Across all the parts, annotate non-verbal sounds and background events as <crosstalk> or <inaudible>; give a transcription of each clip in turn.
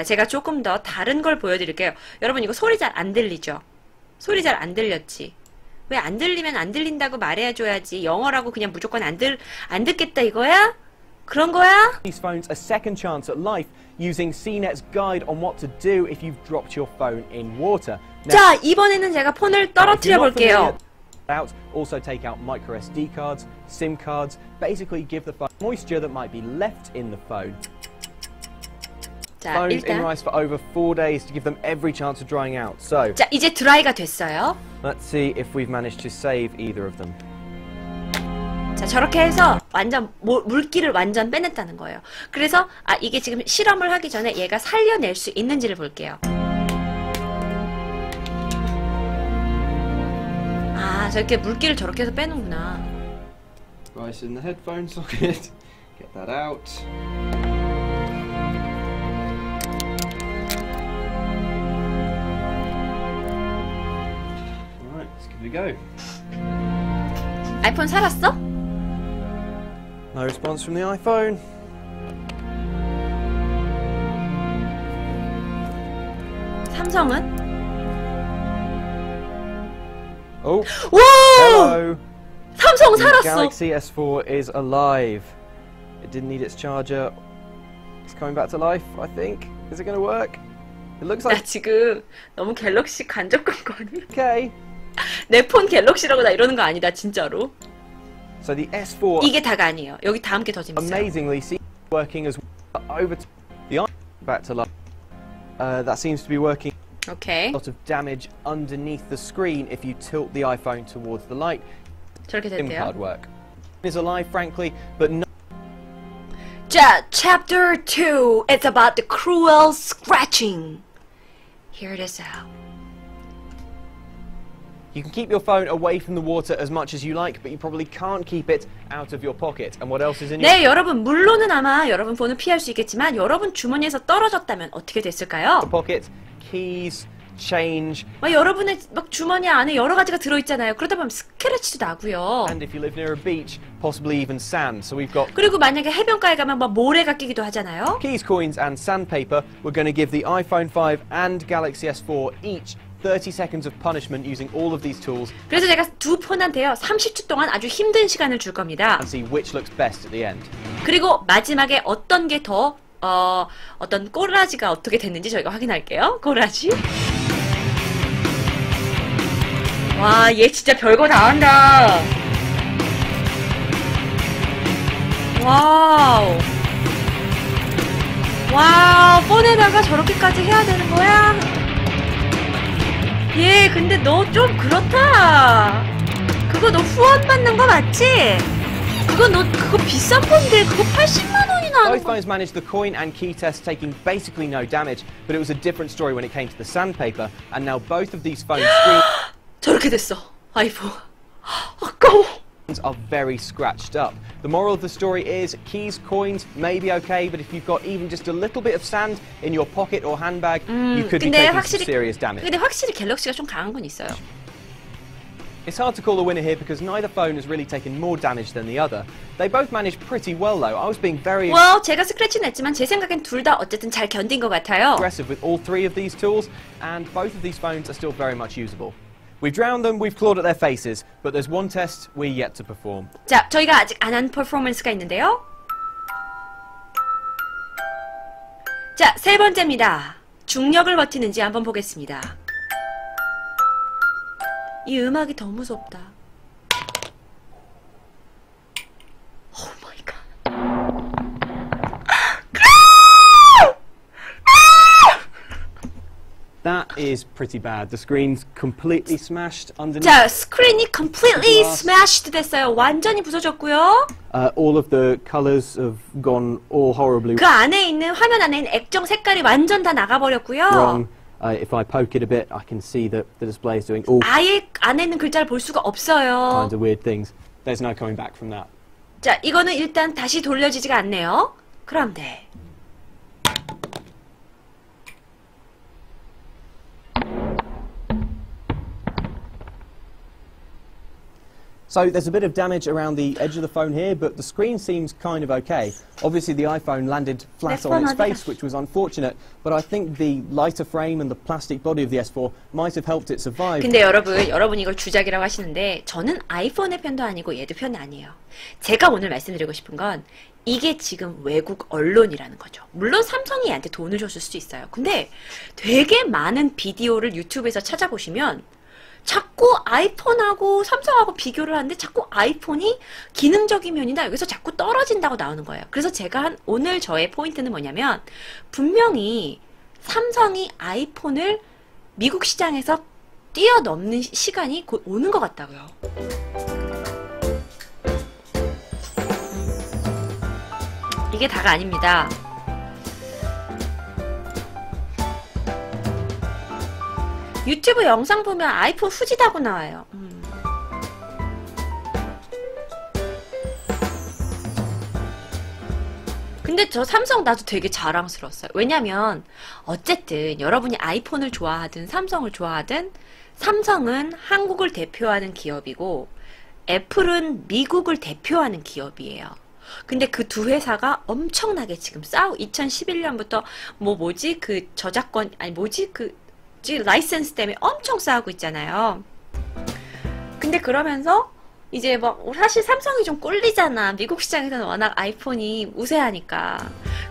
제가 조금 더 다른 걸 보여드릴게요. 여러분 이거 소리 잘 안 들리죠? 소리 잘 안 들렸지? 왜 안 들리면 안 들린다고 말해줘야지. 영어라고 그냥 무조건 안 들, 안 듣겠다 이거야? 그런 거야? these phones a second chance at life using CNET's guide on what to do if you've dropped your phone in water. Now, 자, 이번에는 제가 폰을 떨어뜨려 볼게요. out, also take out micro SD cards, SIM cards, basically give the phone moisture that might be left in the phone. 자, Phones in 일단. rice for over four days to give them every chance of drying out. So, 자, 이제 드라이가 됐어요. let's see if we've managed to save either of them. 자, 저렇게 해서 완전 모- 물기를 완전 빼냈다는 거예요. 그래서 아 이게 지금 실험을 하기 전에 얘가 살려낼 수 있는지를 볼게요. 아, 저렇게 물기를 저렇게 해서 빼는구나. Rice in the headphone socket. Get that out. go. 아이폰 살았어? No response from the iPhone. 삼성은? Oh, <gasps> 오! hello. 삼성 The 살았어. Galaxy S4 is alive. It didn't need its charger. It's coming back to life, I think. Is it going to work? It looks 나 like 지금 너무 갤럭시 간접 광고니? okay. <laughs> 내 폰 갤럭시라고 나 이러는 거 아니다, 진짜로. So the S4 이게 다가 아니에요. 여기 다음 게 더 재밌어요. amazingly seems to be working as well over t- the iPhone back to life. Uh, that seems to be working. 오케이. A lot of damage underneath the screen if you tilt the iPhone towards the light. 저렇게 SIM 됐대요. card work is alive, frankly, but no. 자, chapter 2. It's about the cruel scratching. Here it is out. You can keep your phone away from the water as much as you like, but you probably can't keep it out of your pocket. And what else is in your 네, 여러분 물론은 아마 여러분 폰을 피할 수 있겠지만 여러분 주머니에서 떨어졌다면 어떻게 됐을까요? pocket? Keys, change, 막 여러분의 막 주머니 안에 여러 가지가 들어 있잖아요. 그러다 보면 스크래치도 나고요. and if you live near a beach, possibly even sand. So we've got 그리고 만약에 해변가에 가면 막 모래가 끼기도 하잖아요. keys, coins, and sandpaper. We're going to give the iPhone 5 and Galaxy S4 each 30 seconds of punishment using all of these tools 그래서 제가 두 폰한테요. 30초 동안 아주 힘든 시간을 줄 겁니다. and see which looks best at the end. 그리고 마지막에 어떤 게더 어, 어떤 꼬라지가 어떻게 됐는지 저희가 확인할게요. 꼬라지. 와, 얘 진짜 별거 다 한다. 와우. 와우, 폰에다가 저렇게까지 해야 되는 거야? 얘, 근데 너 좀 그렇다. 그거 너 후원 받는 거 맞지? 그거 너, 그거 비싼 폰인데, 그거 80만 원이나 하는 Both 거. phones managed the coin and key test, taking basically no damage, but it was a different story when it came to the sandpaper. And now both of these phone screens 저렇게 됐어. 아이폰. 아까워. are very scratched up. The moral of the story is keys, coins may be okay, but if you've got even just a little bit of sand in your pocket or handbag, you could be 근데 taking some 확실히 serious damage. 근데 확실히 갤럭시가 좀 강한 건 있어요. It's hard to call a winner here because neither phone has really taken more damage than the other. They both managed pretty well though. I was being very 와, 제가 스크래치 냈지만 제 생각엔 둘 다 어쨌든 잘 견딘 것 같아요. aggressive with all three of these tools, and both of these phones are still very much usable. We've drowned them, we've clawed at their faces, but there's one test we're yet to perform. 자, 저희가 아직 안 한 퍼포먼스가 있는데요. 자, 세 번째입니다. 중력을 버티는지 한번 보겠습니다. 이 음악이 더 무섭다. That is pretty bad. The screen's completely smashed underneath. 자, 스크린이 completely glass. smashed 됐어요. 완전히 부서졌고요. Uh, all of the colours have gone all horribly 그 안에 있는 화면 안에 있는 액정 색깔이 완전 다 나가버렸고요. wrong. Uh, if I poke it a bit, I can see that the display is doing all 아예 안에 있는 글자를 볼 수가 없어요. kinds of weird things. There's no coming back from that. 자, 이거는 일단 다시 돌려지지가 않네요. 그럼 네. So there's a bit of damage around the edge of the phone here, but the screen seems kind of okay. Obviously the iPhone landed flat on its face, which was unfortunate, but I think the lighter frame and the plastic body of the S4 might have helped it survive. 근데 여러분, 여러분 이걸 주작이라고 하시는데 저는 아이폰의 편도 아니고 얘도 편이 아니에요. 제가 오늘 말씀드리고 싶은 건 이게 지금 외국 언론이라는 거죠. 물론 삼성이 얘한테 돈을 줬을 수도 있어요. 근데 되게 많은 비디오를 유튜브에서 찾아보시면 자꾸 아이폰하고 삼성하고 비교를 하는데 자꾸 아이폰이 기능적인 면이나 여기서 자꾸 떨어진다고 나오는 거예요. 그래서 제가 한 오늘 저의 포인트는 뭐냐면 분명히 삼성이 아이폰을 미국 시장에서 뛰어넘는 시- 시간이 곧 오는 것 같다고요. 이게 다가 아닙니다. 유튜브 영상 보면 아이폰 후지다고 나와요. 음. 근데 저 삼성 나도 되게 자랑스러웠어요. 왜냐면 어쨌든 여러분이 아이폰을 좋아하든 삼성을 좋아하든 삼성은 한국을 대표하는 기업이고 애플은 미국을 대표하는 기업이에요. 근데 그 두 회사가 엄청나게 지금 싸우 2011년부터 뭐 뭐지 그 저작권 아니 뭐지 그 지- 라이센스 때문에 엄청 싸우고 있잖아요. 근데 그러면서 이제 막 사실 삼성이 좀 꼴리잖아. 미국 시장에서는 워낙 아이폰이 우세하니까.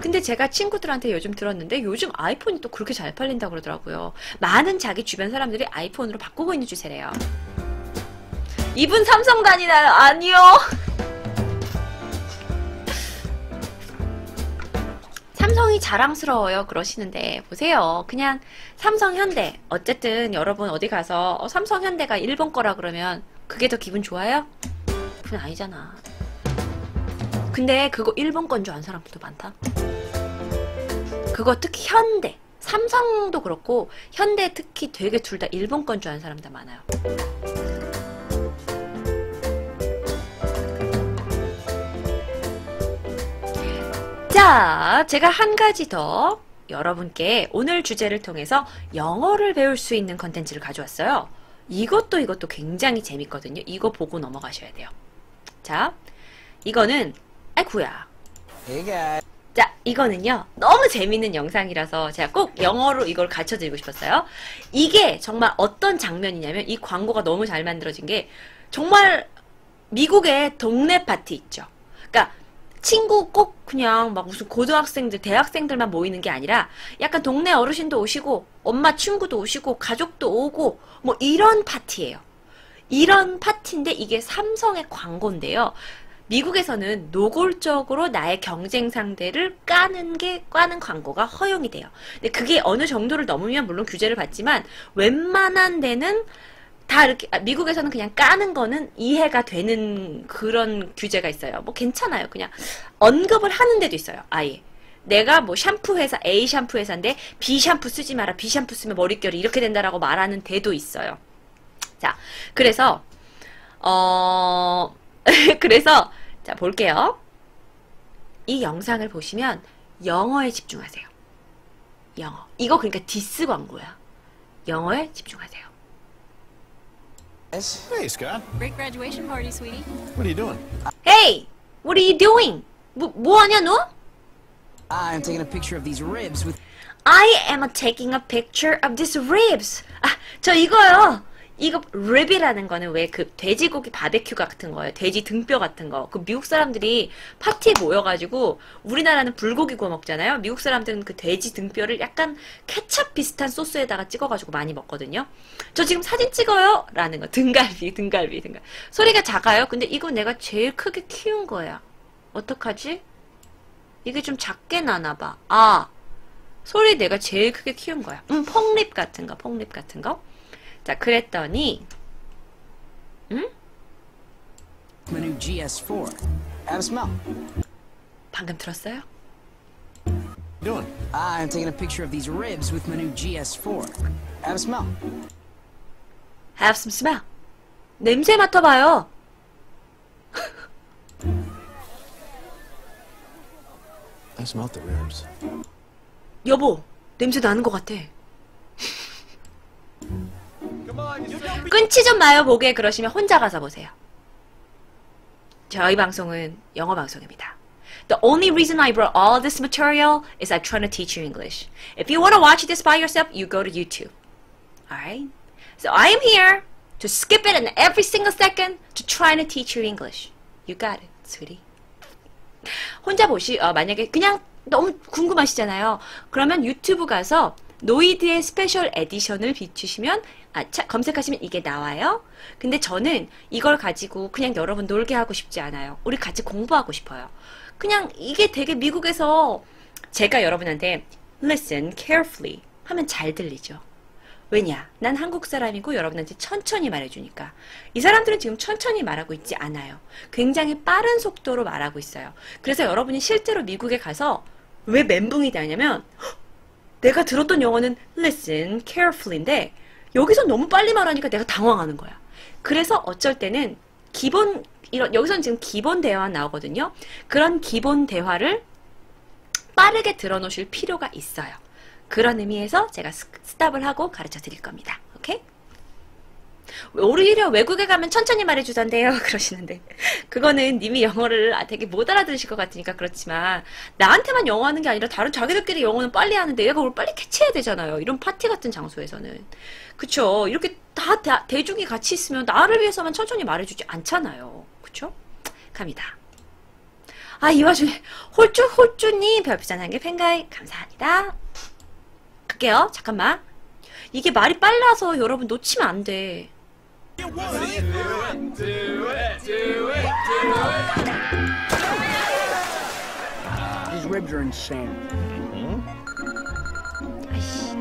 근데 제가 친구들한테 요즘 들었는데 요즘 아이폰이 또 그렇게 잘 팔린다고 그러더라고요. 많은 자기 주변 사람들이 아이폰으로 바꾸고 있는 추세래요. 이분 삼성 다니나요? 아니요. 삼성이 자랑스러워요. 그러시는데 보세요. 그냥 삼성 현대. 어쨌든 여러분 어디 가서 어, 삼성 현대가 일본 거라 그러면 그게 더 기분 좋아요? 그건 아니잖아. 근데 그거 일본 건줄 아는 사람들도 많다. 그거 특히 현대. 삼성도 그렇고 현대 특히 되게 둘 다 일본 건 줄 아는 사람들 많아요 자, 제가 한 가지 더 여러분께 오늘 주제를 통해서 영어를 배울 수 있는 컨텐츠를 가져왔어요. 이것도 이것도 굉장히 재밌거든요. 이거 보고 넘어가셔야 돼요. 자, 이거는 아이쿠야. 자, 이거는요. 너무 재밌는 영상이라서 제가 꼭 영어로 이걸 가르쳐 드리고 싶었어요. 이게 정말 어떤 장면이냐면 이 광고가 너무 잘 만들어진 게 정말 미국의 동네 파티 있죠. 그러니까 친구 꼭 그냥 막 무슨 고등학생들, 대학생들만 모이는 게 아니라 약간 동네 어르신도 오시고 엄마 친구도 오시고 가족도 오고 뭐 이런 파티예요. 이런 파티인데 이게 삼성의 광고인데요. 미국에서는 노골적으로 나의 경쟁 상대를 까는 게 까는 광고가 허용이 돼요. 근데 그게 어느 정도를 넘으면 물론 규제를 받지만 웬만한 데는 다 이렇게 아, 미국에서는 그냥 까는 거는 이해가 되는 그런 규제가 있어요. 뭐 괜찮아요. 그냥 언급을 하는 데도 있어요. 아예. 내가 뭐 샴푸 회사 A 샴푸 회사인데 B 샴푸 쓰지 마라. B 샴푸 쓰면 머릿결이 이렇게 된다라고 말하는 데도 있어요. 자, 그래서 어 <laughs> 그래서 자 볼게요. 이 영상을 보시면 영어에 집중하세요. 영어. 이거 그러니까 디스 광고야. 영어에 집중하세요. Hey Scott, Great graduation party, sweetie. what are you doing? Hey, what are you doing? 뭐, 뭐 하냐 너? I'm taking a picture of these ribs with I am taking a picture of these ribs. 아, 저 이거요. 이거 rib이라는 거는 왜 그 돼지고기 바베큐 같은 거예요. 돼지 등뼈 같은 거. 그 미국 사람들이 파티에 모여가지고 우리나라는 불고기 구워 먹잖아요. 미국 사람들은 그 돼지 등뼈를 약간 케찹 비슷한 소스에다가 찍어가지고 많이 먹거든요. 저 지금 사진 찍어요. 라는 거. 등갈비, 등갈비, 등갈비. 소리가 작아요. 근데 이거 내가 제일 크게 키운 거야. 어떡하지? 이게 좀 작게 나나 봐. 아. 소리 내가 제일 크게 키운 거야. 음, 펑립 같은 거, 펑립 같은 거. 자, 그랬더니, my new GS4. Have a smell. 방금 들었어요? Doing? I'm taking a picture of these ribs with my new GS4. Have a smell. Have some smell. 냄새 맡아봐요. I smelled the ribs. 여보, 냄새 나는 것 같아. 끊지 좀 마요, 보게. 그러시면 혼자 가서 보세요. 저희 방송은 영어 방송입니다. The only reason I brought all this material is I'm trying to teach you English. If you want to watch this by yourself, you go to YouTube. Alright? So I am here to skip it in every single second to try to teach you English. You got it, sweetie. 혼자 보시, 어, 만약에 그냥 너무 궁금하시잖아요. 그러면 유튜브 가서 노이드의 special edition을 비추시면, 아, 차, 검색하시면 이게 나와요. 근데 저는 이걸 가지고 그냥 여러분 놀게 하고 싶지 않아요. 우리 같이 공부하고 싶어요. 그냥 이게 되게 미국에서 제가 여러분한테 listen carefully 하면 잘 들리죠. 왜냐? 난 한국 사람이고 여러분한테 천천히 말해주니까. 이 사람들은 지금 천천히 말하고 있지 않아요. 굉장히 빠른 속도로 말하고 있어요. 그래서 여러분이 실제로 미국에 가서 왜 멘붕이 되냐면 헉, 내가 들었던 영어는 listen carefully인데 여기서 너무 빨리 말하니까 내가 당황하는 거야. 그래서 어쩔 때는 기본 이런 여기서는 지금 기본 대화 나오거든요. 그런 기본 대화를 빠르게 들어놓으실 필요가 있어요. 그런 의미에서 제가 스- 스탑을 하고 가르쳐 드릴 겁니다. 오히려 외국에 가면 천천히 말해주던데요. <laughs> 그러시는데. 그거는 님이 영어를 아, 되게 못 알아들으실 것 같으니까 그렇지만, 나한테만 영어 하는 게 아니라 다른 자기들끼리 영어는 빨리 하는데 얘가 그걸 빨리 캐치해야 되잖아요. 이런 파티 같은 장소에서는. 그쵸? 이렇게 다, 다 대중이 같이 있으면 나를 위해서만 천천히 말해주지 않잖아요. 그쵸? 갑니다. 아, 이 와중에 홀쭈, 홀쭈님 별풍선 한개 팬가이 감사합니다. 갈게요. 잠깐만. 이게 말이 빨라서 여러분 놓치면 안 돼. These ribs are insane. 아이씨.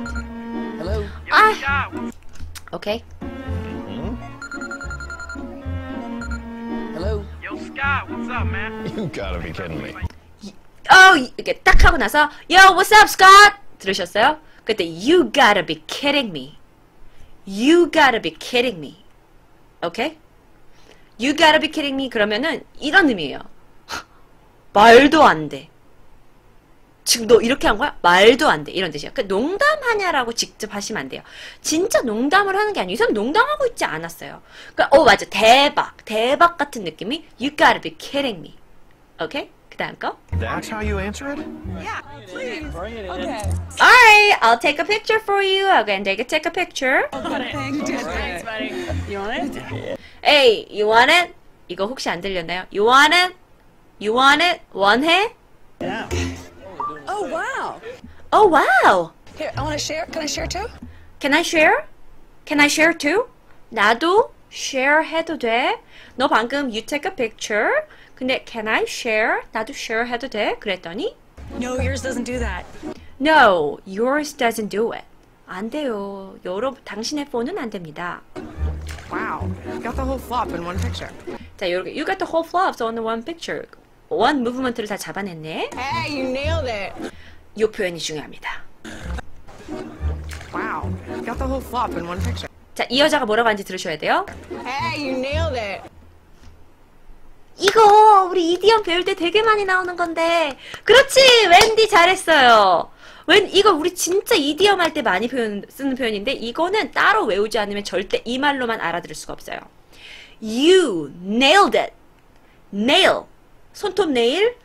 Hello? 아! 오케이. Hello? Yo, Scott, what's up, man? <laughs> You gotta be kidding me. 어, 이렇게 딱 하고 나서 Yo, what's up, Scott? 들으셨어요? 그때 You gotta be kidding me. You gotta be kidding me. 오케이? You gotta be kidding me 그러면은 이런 의미예요. 말도 안 돼. 지금 너 이렇게 한 거야? 말도 안 돼. 이런 뜻이에요. 그 농담하냐라고 직접 하시면 안 돼요. 진짜 농담을 하는 게 아니에요. 이 사람 농담하고 있지 않았어요. 그러니까 어 맞아. 대박. 대박 같은 느낌이 You gotta be kidding me. 오 케이? 그 다음 거. That's how you answer it? Alright, I'll take a picture for you. I'll go and take a, take a picture. Hey, you want it? 이거 혹시 안 들렸나요? You want it? You want it? 원해? Oh wow! Oh wow! Here, I want to share. Can I share too? Can I share? Can I share too? 나도 share 해도 돼? 너 방금 you take a picture. 근데 can I share? 나도 share 해도 돼? 그랬더니 No, yours doesn't do that. No, yours doesn't do it. 안 돼요. 여러분, 당신의 폰은 안 됩니다. Wow, got the whole flop in one picture. 자, 이렇게 you got the whole flops on the one picture. one movement를 다 잡아냈네. Hey, you nailed it. 이 표현이 중요합니다. Wow, got the whole flop in one picture. 자, 이 여자가 뭐라고 하는지 들으셔야 돼요. Hey, you nailed it. 이거 우리 이디엄 배울 때 되게 많이 나오는 건데. 그렇지, 웬디 잘했어요. 웬 이거 우리 진짜 이디엄 할 때 많이 표현, 쓰는 표현인데 이거는 따로 외우지 않으면 절대 이 말로만 알아들을 수가 없어요. You nailed it. nail 손톱 네일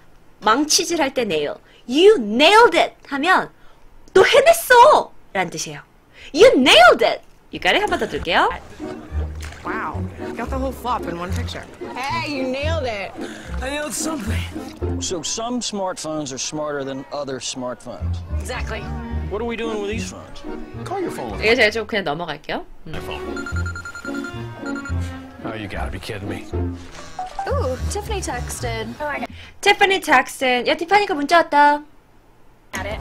망치질 할 때 nail. You nailed it 하면 너 해냈어 라는 뜻이에요. You nailed it. You got it 한번 더 들게요. Wow, got the whole flop in one picture. Hey, you nailed it. I nailed something. So some smartphones are smarter than other smartphones. Exactly. What are we doing with these phones? Call your phone. 이거 제가 좀 그냥 넘어갈게요. My phone. Oh, you gotta be kidding me. Ooh, Tiffany texted. Oh, I 티파니 잭슨. 야, 티파니가 문자 왔다. got it.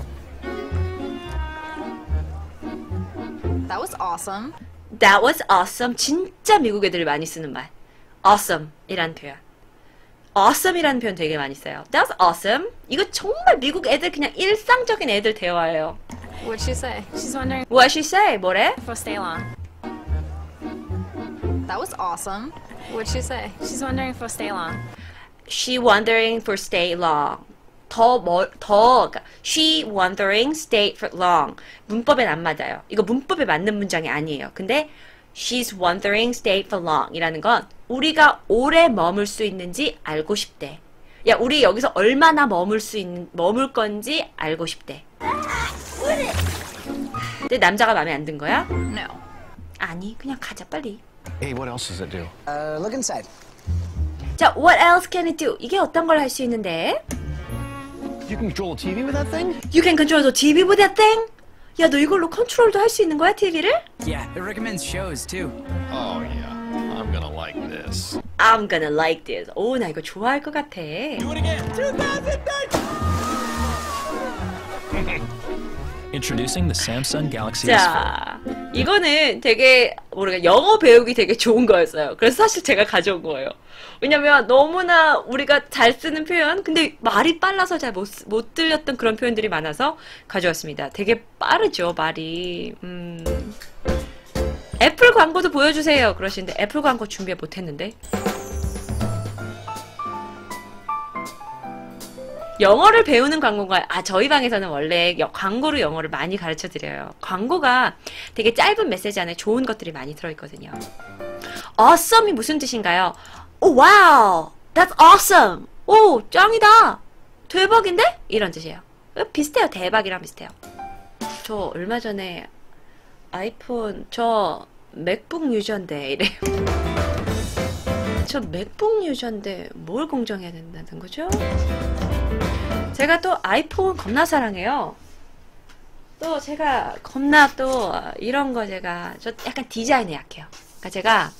That was awesome. That was awesome. 진짜 미국 애들이 많이 쓰는 말. awesome 이란 표현. awesome 이라는 표현 되게 많이 써요. That was awesome. 이거 정말 미국 애들 그냥 일상적인 애들 대화예요. What'd she say? She's wondering What she say? 뭐래? we'll stay long. That was awesome. What'd she say? She's wondering we'll stay long. She wondering for stay long. 더, 뭐, 더, 그러니까 she wondering stay for long. 문법엔 안 맞아요. 이거 문법에 맞는 문장이 아니에요. 근데 she's wondering stay for long 이라는 건 우리가 오래 머물 수 있는지 알고 싶대. 야, 우리 여기서 얼마나 머물 수 있는, 머물 건지 알고 싶대. 근데 남자가 마음에 안 든 거야? No. 아니, 그냥 가자, 빨리. Hey, what else does it do? Uh, look inside. 자, what else can it do? 이게 어떤 걸 할 수 있는데? You can control TV with that thing? You can control the TV with that thing? 야, 너 이걸로 컨트롤도 할 수 있는 거야, TV를? Yeah, it recommends shows too. Oh, yeah. I'm gonna like this. I'm gonna like this. 오, 나 이거 좋아할 것 같아. Introducing the Samsung Galaxy S4. 자, 이거는 되게 모르겠 영어 배우기 되게 좋은 거였어요. 그래서 사실 제가 가져온 거예요. 왜냐면 너무나 우리가 잘 쓰는 표현, 근데 말이 빨라서 잘못 못 들렸던 그런 표현들이 많아서 가져왔습니다. 되게 빠르죠, 말이. 음. 애플 광고도 보여주세요. 그러시는데 애플 광고 준비 못 했는데. 영어를 배우는 광고가 아 저희 방에서는 원래 여- 광고로 영어를 많이 가르쳐 드려요. 광고가 되게 짧은 메시지 안에 좋은 것들이 많이 들어 있거든요. awesome이 무슨 뜻인가요? oh wow, that's awesome. 오 짱이다. 대박인데? 이런 뜻이에요. 어, 비슷해요. 대박이랑 비슷해요. 저 얼마 전에 아이폰 저 맥북 user인데 이래요. <laughs> 저 맥북 user인데 뭘 공정해야 된다는 거죠? 제가 또 아이폰 겁나 사랑해요. 또 제가 겁나 또 이런 거 제가 저 약간 디자인에 약해요. 그러니까 제가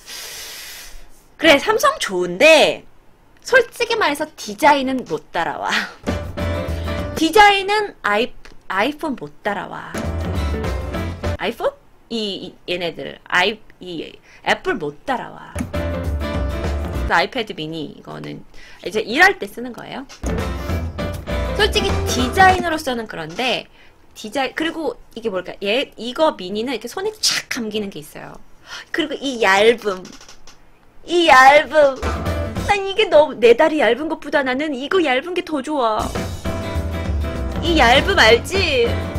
그래 삼성 좋은데 솔직히 말해서 디자인은 못 따라와. 디자인은 아이 아이폰 못 따라와. 아이폰? 이, 이 얘네들 아이 이 애플 못 따라와. 그래서 아이패드 미니 이거는 이제 일할 때 쓰는 거예요. 솔직히 디자인으로서는 그런데 디자인 그리고 이게 뭘까? 얘 이거 미니는 이렇게 손에 착 감기는 게 있어요. 그리고 이 얇음, 이 얇음. 난 이게 너무 내 다리 얇은 것보다 나는 이거 얇은 게 더 좋아. 이 얇음 알지?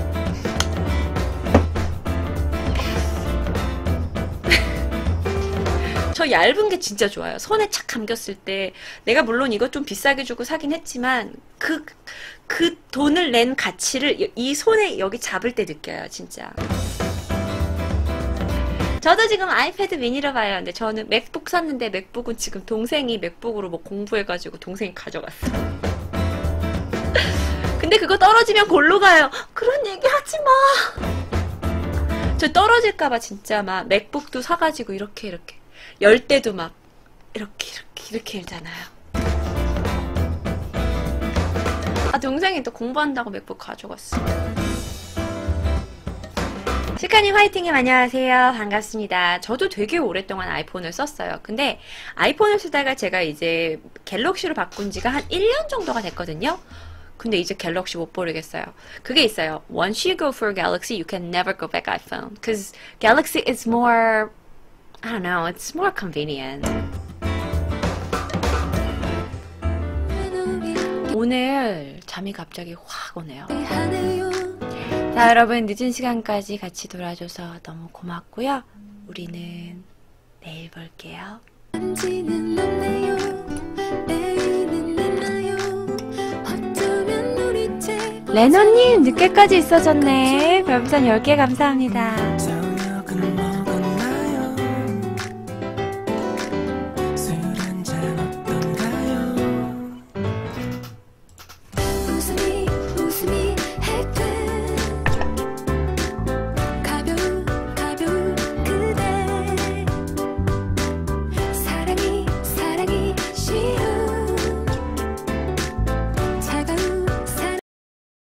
저 얇은 게 진짜 좋아요. 손에 착 감겼을 때 내가 물론 이거 좀 비싸게 주고 사긴 했지만 그, 그 돈을 낸 가치를 이- 이 손에 여기 잡을 때 느껴요, 진짜. 저도 지금 아이패드 미니로 봐요. 근데 저는 맥북 샀는데 맥북은 지금 동생이 맥북으로 뭐 공부해가지고 동생이 가져갔어. <laughs> 근데 그거 떨어지면 골로 가요. 그런 얘기 하지 마. 저 떨어질까봐 진짜 막 맥북도 사가지고 이렇게 이렇게 열 때도 막 이렇게 이렇게 이렇게 열잖아요. 아 동생이 또 공부한다고 맥북 가져갔어. 시카님 화이팅님 안녕하세요. 반갑습니다. 저도 되게 오랫동안 아이폰을 썼어요. 근데 아이폰을 쓰다가 제가 이제 갤럭시로 바꾼 지가 한 1년 정도가 됐거든요. 근데 이제 갤럭시 못 버리겠어요. 그게 있어요. Once you go for Galaxy, you can never go back iPhone. Because Galaxy is more, I don't know, it's more convenient. 오늘 잠이 갑자기 확 오네요. 자, 여러분 늦은 시간까지 같이 놀아줘서 너무 고맙고요. 우리는 내일 볼게요. 레너님 늦게까지 있어줬네. 별풍선 10개 감사합니다.